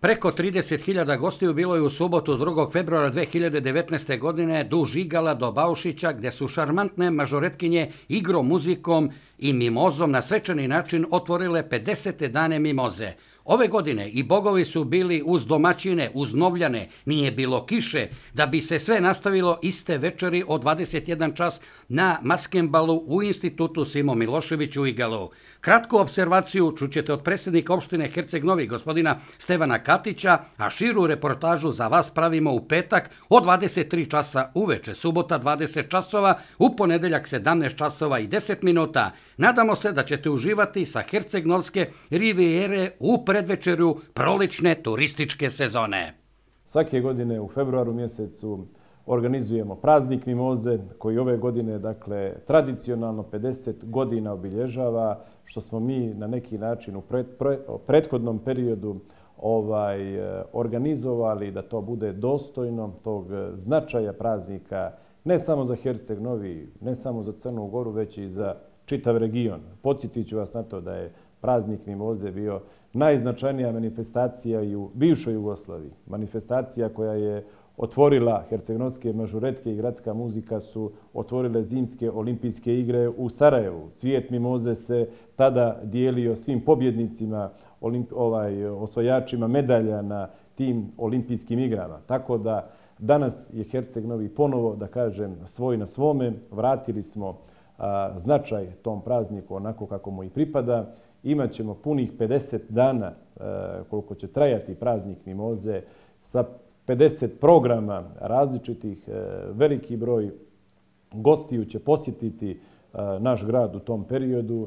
Preko 30.000 gostiju bilo je u subotu 2. februara 2019. godine duž Igala do Baušića gdje su šarmantne mažoretkinje igrom, muzikom i mimozom na svečani način otvorile 50. dane mimoze. Ove godine i bogovi su bili uz domaćine, uz novljane, nije bilo kiše, da bi se sve nastavilo iste večeri od 21 čas na Maskembalu u institutu Simo Milošević u Igalu. Kratku observaciju čućete od predsjednika opštine Herceg Novi, gospodina Stevana Katića, a širu reportažu za vas pravimo u petak od 23 časa uveče, subota 20 časova, u ponedeljak 17 časova i 10 minuta. Nadamo se da ćete uživati sa Herceg-Novske rivijere u predvečerju prolične turističke sezone. Svake godine u februaru mjesecu organizujemo praznik Mimoze koji ove godine dakle tradicionalno 50 godina obilježava što smo mi na neki način u pred, pre, prethodnom periodu ovaj organizovali da to bude dostojno tog značaja praznika ne samo za Herceg Novi, ne samo za Crnu Goru, već i za čitav region. Podsjetiću vas na to da je praznik Mimoze bio najznačajnija manifestacija i u bivšoj Jugoslaviji. Manifestacija koja je otvorila hercegnovske mažuretke i gradska muzika su otvorile zimske olimpijske igre u Sarajevu. Cvijet Mimoze se tada dijelio svim pobjednicima, ovaj, osvojačima medalja na tim olimpijskim igrama. Tako da danas je Herceg Novi ponovo, da kažem, svoj na svome. Vratili smo značaj tom prazniku onako kako mu i pripada. Imaćemo punih 50 dana e, koliko će trajati praznik Mimoze sa 50 programa različitih, e, veliki broj gostiju će posjetiti e, naš grad u tom periodu